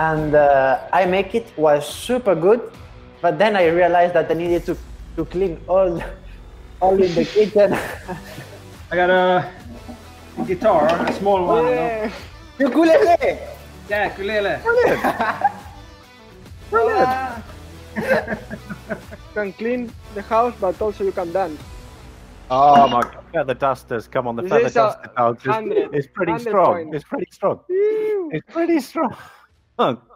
and uh, I make it was super good, but then I realized that I needed to to clean all all in the kitchen. I got a, a guitar, a small one. You know? Yeah. Ukulele! Yeah, ukulele. can clean the house, but also you can dance. Oh my god, feather dusters. Come on, the This feather duster dance is, is pretty strong. point. It's pretty strong. Ew. It's pretty strong punk